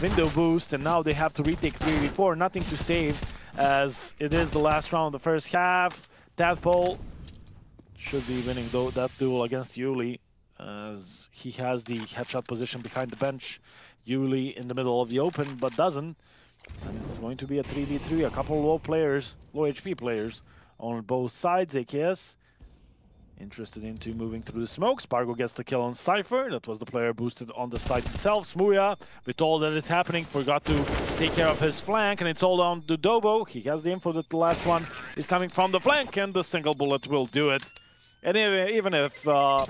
window boost, and now they have to retake 3v4. Nothing to save, as it is the last round of the first half. Tadpole should be winning though that duel against Yuli, as he has the headshot position behind the bench. Yuli in the middle of the open, but doesn't. And it's going to be a 3v3, a couple low players, low HP players on both sides. AKS interested into moving through the smoke. Spargo gets the kill on Cypher. That was the player boosted on the site itself. smooya, with all that is happening, forgot to take care of his flank, and it's all down to dobbo. He has the info that the last one is coming from the flank, and the single bullet will do it. And even if uh,